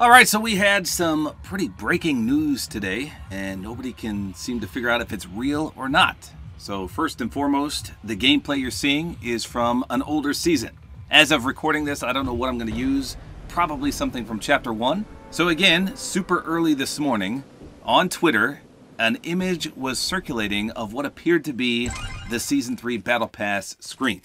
All right, so we had some pretty breaking news today, and nobody can seem to figure out if it's real or not. So, first and foremost, the gameplay you're seeing is from an older season. As of recording this, I don't know what I'm going to use, probably something from Chapter 1. So, again, super early this morning, on Twitter, an image was circulating of what appeared to be the Season 3 Battle Pass screen.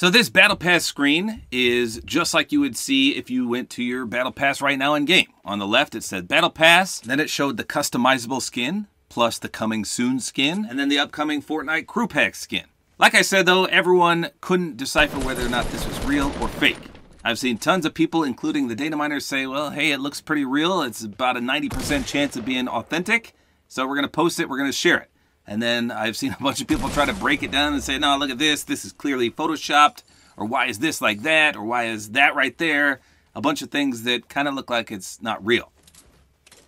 So this Battle Pass screen is just like you would see if you went to your Battle Pass right now in game. On the left it said Battle Pass, then it showed the customizable skin, plus the coming soon skin, and then the upcoming Fortnite Crew Pack skin. Like I said though, everyone couldn't decipher whether or not this was real or fake. I've seen tons of people, including the data miners, say, well, hey, it looks pretty real. It's about a 90% chance of being authentic. So we're going to post it, we're going to share it. And then I've seen a bunch of people try to break it down and say, no, look at this. This is clearly photoshopped. Or why is this like that? Or why is that right there? A bunch of things that kind of look like it's not real.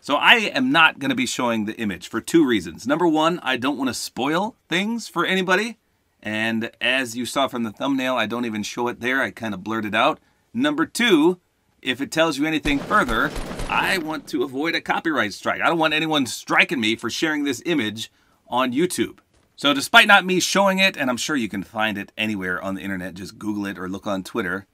So I am not going to be showing the image for two reasons. Number one, I don't want to spoil things for anybody. And as you saw from the thumbnail, I don't even show it there. I kind of blurred it out. Number two, if it tells you anything further, I want to avoid a copyright strike. I don't want anyone striking me for sharing this image on YouTube. So despite not me showing it, and I'm sure you can find it anywhere on the internet, just Google it or look on Twitter,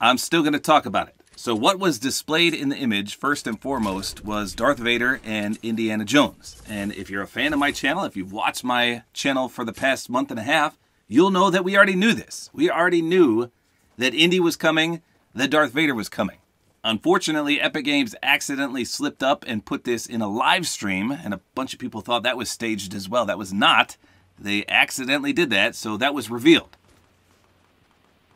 I'm still going to talk about it. So what was displayed in the image, first and foremost, was Darth Vader and Indiana Jones. And if you're a fan of my channel, if you've watched my channel for the past month and a half, you'll know that we already knew this. We already knew that Indy was coming, that Darth Vader was coming. Unfortunately, Epic Games accidentally slipped up and put this in a live stream, and a bunch of people thought that was staged as well. That was not. They accidentally did that, so that was revealed.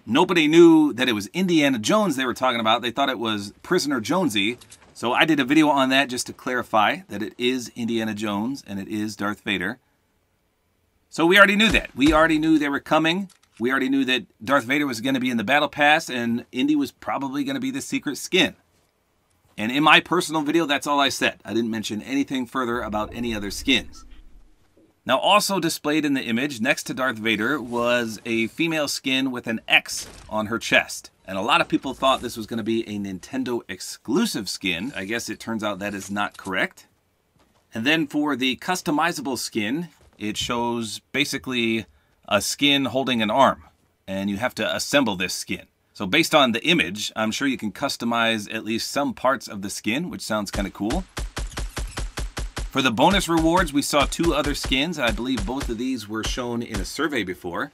Nobody knew that it was Indiana Jones they were talking about. They thought it was Prisoner Jonesy. So I did a video on that just to clarify that it is Indiana Jones and it is Darth Vader. So we already knew that. We already knew they were coming. We already knew that Darth Vader was going to be in the Battle Pass and Indy was probably going to be the secret skin. And in my personal video, that's all I said. I didn't mention anything further about any other skins. Now, also displayed in the image next to Darth Vader was a female skin with an X on her chest. And a lot of people thought this was going to be a Nintendo exclusive skin. I guess it turns out that is not correct. And then for the customizable skin, it shows basically a skin holding an arm, and you have to assemble this skin. So based on the image, I'm sure you can customize at least some parts of the skin, which sounds kind of cool. For the bonus rewards, we saw two other skins. I believe both of these were shown in a survey before,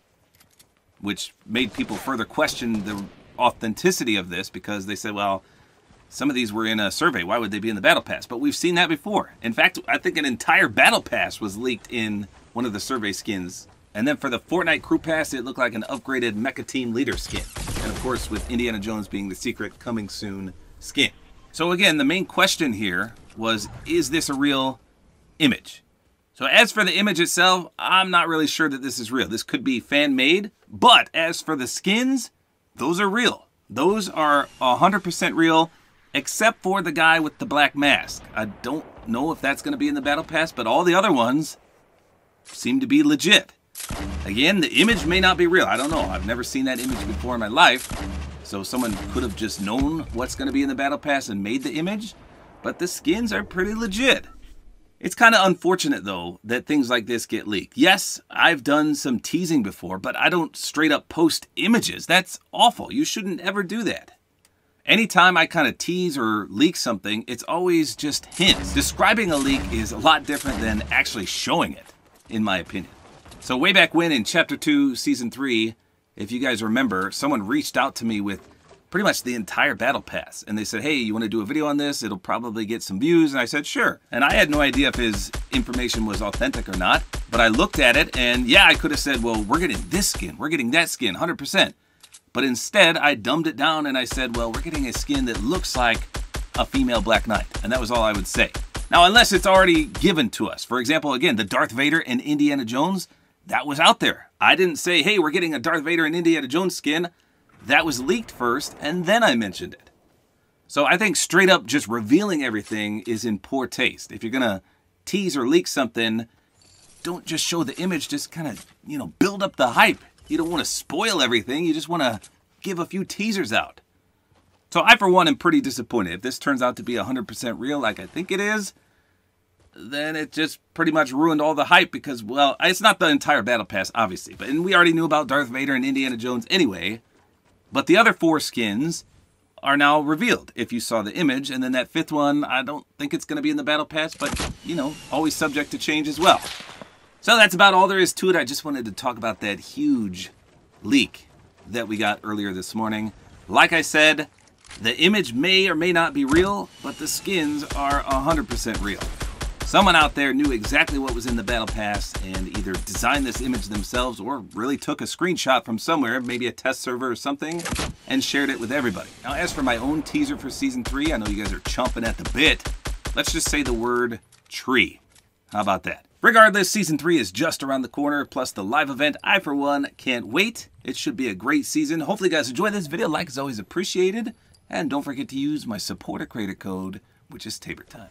which made people further question the authenticity of this because they said, well, some of these were in a survey. Why would they be in the Battle Pass? But we've seen that before. In fact, I think an entire Battle Pass was leaked in one of the survey skins and then for the Fortnite Crew Pass, it looked like an upgraded Mecha Team Leader skin. And of course, with Indiana Jones being the secret coming soon skin. So again, the main question here was, is this a real image? So as for the image itself, I'm not really sure that this is real. This could be fan-made, but as for the skins, those are real. Those are 100% real, except for the guy with the black mask. I don't know if that's going to be in the Battle Pass, but all the other ones seem to be legit. Again, the image may not be real. I don't know. I've never seen that image before in my life. So someone could have just known what's going to be in the Battle Pass and made the image. But the skins are pretty legit. It's kind of unfortunate, though, that things like this get leaked. Yes, I've done some teasing before, but I don't straight up post images. That's awful. You shouldn't ever do that. Anytime I kind of tease or leak something, it's always just hints. Describing a leak is a lot different than actually showing it, in my opinion. So way back when in Chapter 2, Season 3, if you guys remember, someone reached out to me with pretty much the entire battle pass. And they said, hey, you want to do a video on this? It'll probably get some views. And I said, sure. And I had no idea if his information was authentic or not. But I looked at it and yeah, I could have said, well, we're getting this skin. We're getting that skin, 100%. But instead, I dumbed it down and I said, well, we're getting a skin that looks like a female Black Knight. And that was all I would say. Now, unless it's already given to us. For example, again, the Darth Vader and Indiana Jones, that was out there. I didn't say, hey, we're getting a Darth Vader and Indiana Jones skin. That was leaked first, and then I mentioned it. So I think straight up just revealing everything is in poor taste. If you're going to tease or leak something, don't just show the image, just kind of, you know, build up the hype. You don't want to spoil everything, you just want to give a few teasers out. So I, for one, am pretty disappointed. If this turns out to be 100% real, like I think it is, then it just pretty much ruined all the hype because, well, it's not the entire Battle Pass, obviously, but and we already knew about Darth Vader and Indiana Jones anyway. But the other four skins are now revealed if you saw the image, and then that fifth one, I don't think it's going to be in the Battle Pass, but you know, always subject to change as well. So that's about all there is to it. I just wanted to talk about that huge leak that we got earlier this morning. Like I said, the image may or may not be real, but the skins are 100% real. Someone out there knew exactly what was in the Battle Pass and either designed this image themselves or really took a screenshot from somewhere, maybe a test server or something, and shared it with everybody. Now, as for my own teaser for Season 3, I know you guys are chomping at the bit. Let's just say the word tree. How about that? Regardless, Season 3 is just around the corner, plus the live event. I, for one, can't wait. It should be a great season. Hopefully, you guys enjoy this video. Like is always appreciated. And don't forget to use my supporter creator code, which is Tabor Time.